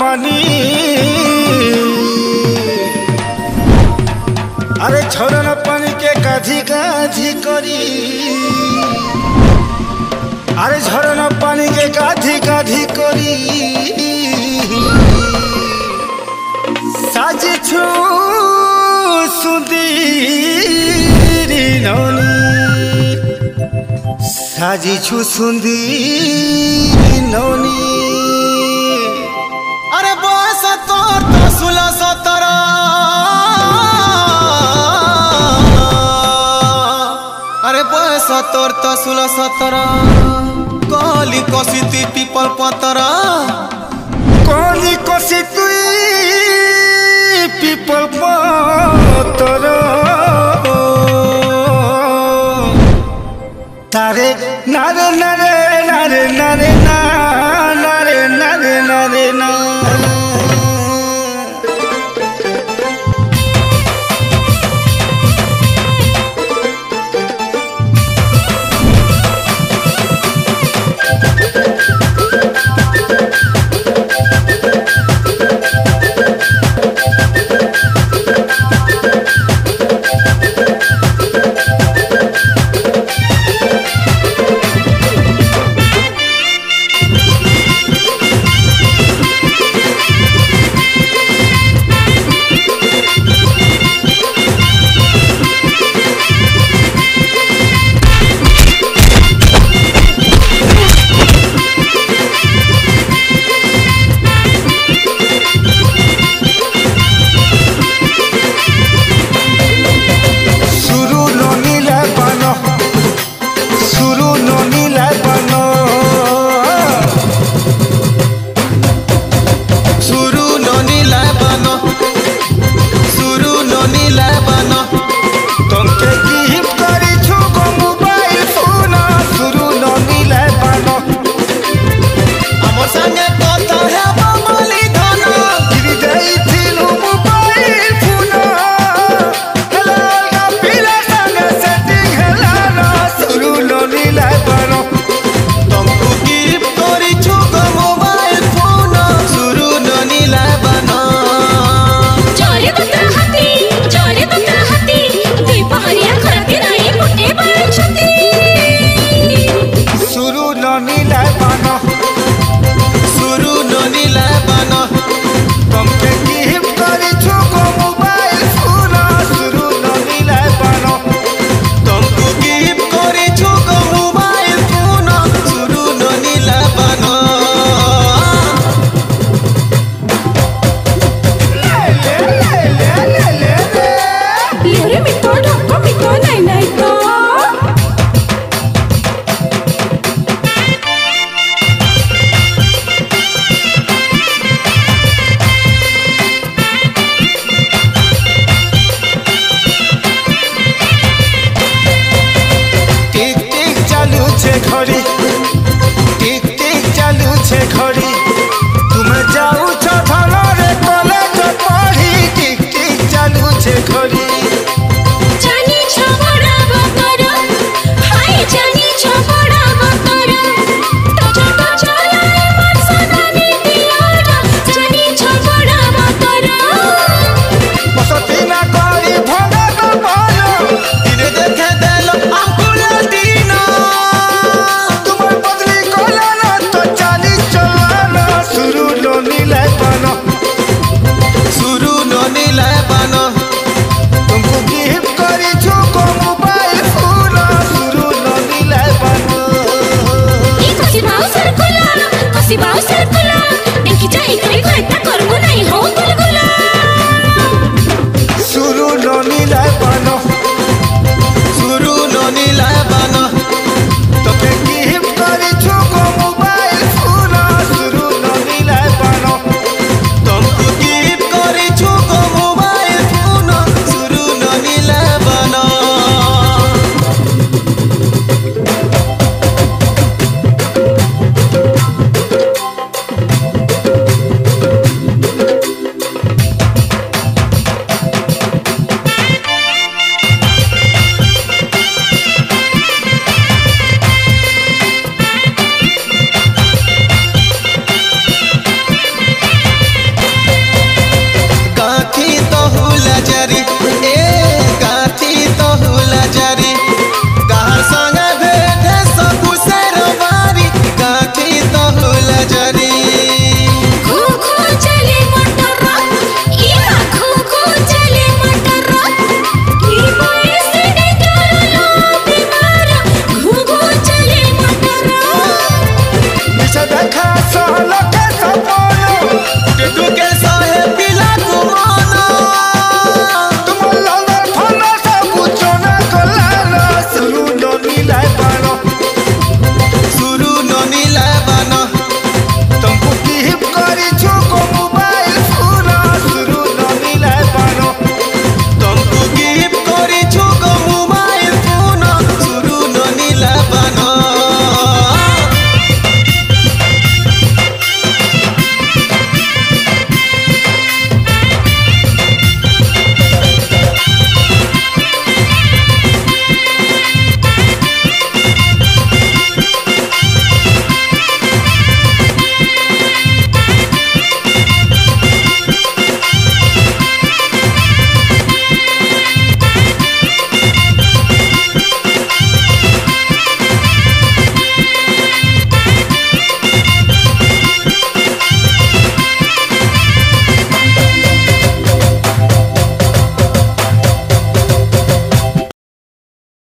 পানি। আরে ঝরনা পানিকে গাধি গাধি করি। আরে ঝরনা পানিকে গাধি গাধি করি। সাজিছু সুন্দরী সাজিছু সুন্দরী ননী तोर तो सोलह सतर अरे बय सतर तो सोलह सतर। कली कसी तुई पीपल पतरा। कली कसी तुई पीपल पतर। तारे नारे नारे नारे नारे नारे।